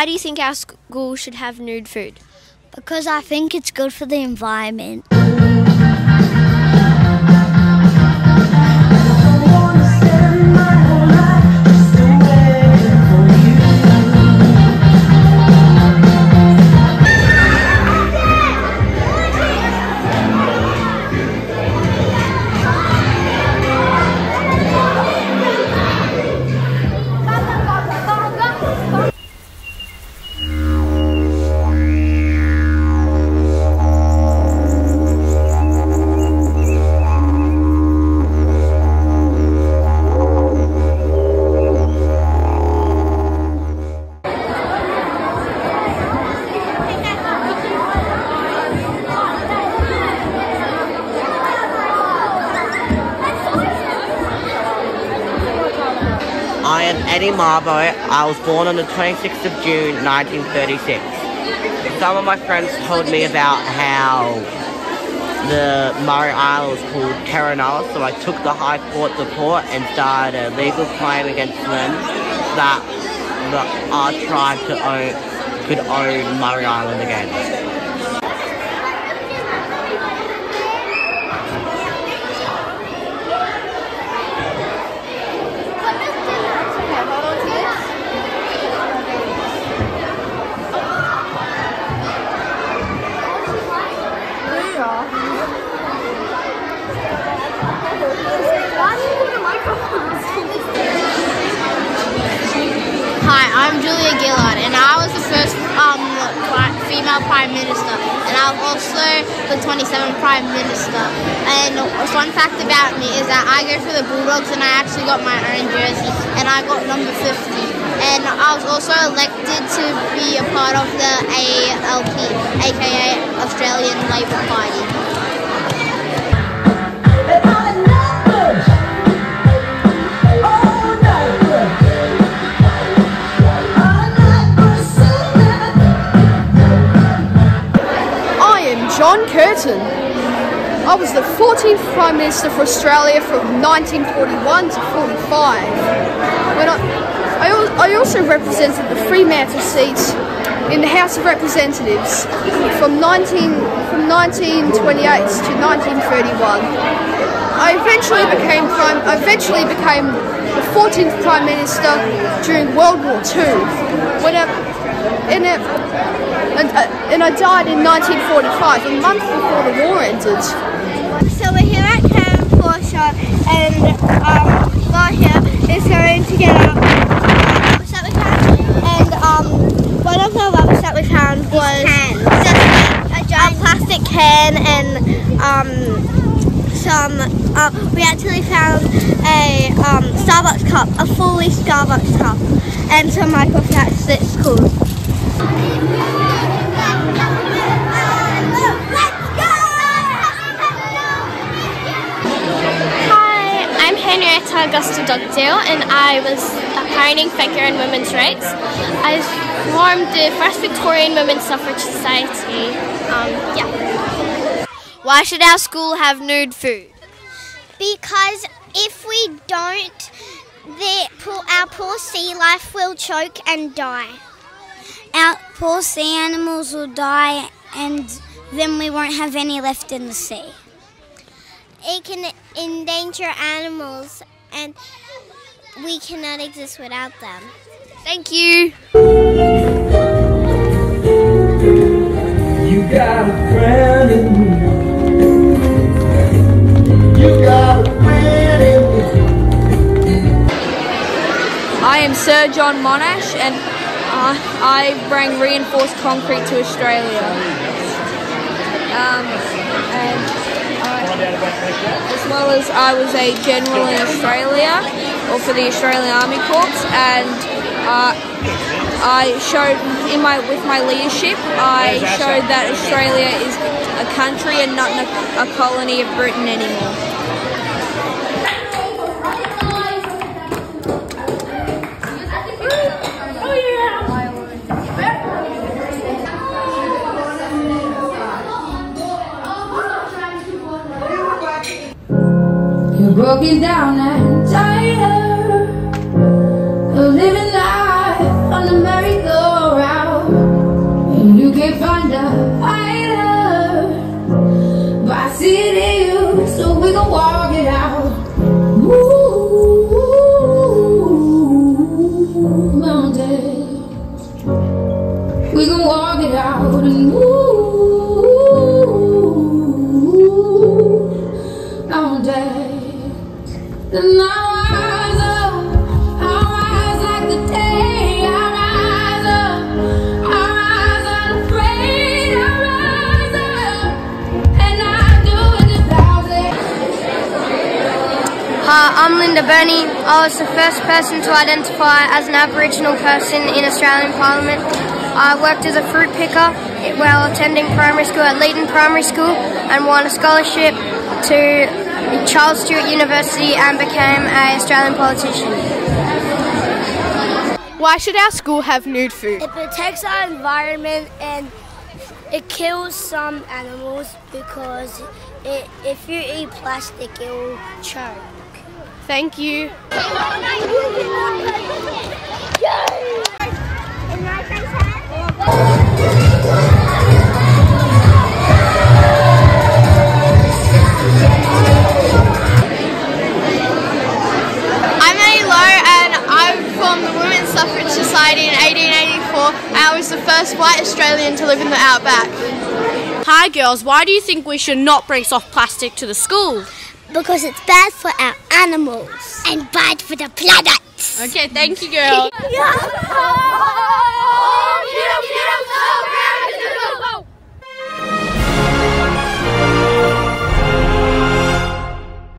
Why do you think our school should have nude food? Because I think it's good for the environment. I am Eddie Mabo. I was born on the 26th of June 1936. Some of my friends told me about how the Murray Island was called Terranova, so I took the High Court to court and started a legal claim against them that the, our tribe to own, could own Murray Island again. Hi, I'm Julia Gillard, and I was the first um, female Prime Minister, and I'm also the 27th Prime Minister. And a fun fact about me is that I go for the Bulldogs, and I actually got my own jersey, and I got number 50. And I was also elected to be a part of the ALP, aka Australian Labor Party. John Curtin. I was the 14th Prime Minister for Australia from 1941 to 45. When I, I, I also represented the Fremantle seat in the House of Representatives from 19 from 1928 to 1931. I eventually became prime. I eventually became the 14th Prime Minister during World War II. When a, in a, and, uh, and I died in 1945, a month before the war ended. So we're here at Cam Porsche and um, is going to get out rubbish that we found. And um, one of the rubbish that we found was a, plastic can and um, some, uh, we actually found a um, Starbucks cup, a fully Starbucks cup, and some microflats that's cool. Henrietta Augusta Dugdale and I was a pioneering figure in women's rights. I formed the first Victorian Women's Suffrage Society. Um, yeah. Why should our school have nude food? Because if we don't, the our poor sea life will choke and die. Our poor sea animals will die, and then we won't have any left in the sea. It can endanger animals, and we cannot exist without them. Thank you. You got a friend in me. You got a friend in me. I am Sir John Monash, and uh, I bring reinforced concrete to Australia. Um, and I, as well as I was a general in Australia, or for the Australian Army Corps, and uh, I showed in my with my leadership, I showed that Australia is a country and not a, a colony of Britain anymore. down and tired of living life on the merry-go-round. And you can't find a fighter but I see it in you, so we can walk it out. Ooh, mountain. We can walk it out and move day. Uh, I'm Linda Burney. I was the first person to identify as an Aboriginal person in Australian Parliament. I worked as a fruit picker while attending primary school at Leeton Primary School and won a scholarship to Charles Sturt University and became an Australian politician. Why should our school have nude food? It protects our environment and it kills some animals because it, if you eat plastic, it will choke. Thank you. First white Australian to live in the outback. Hi girls, why do you think we should not bring soft plastic to the school? Because it's bad for our animals and bad for the planet. Okay, thank you girls. Yeah.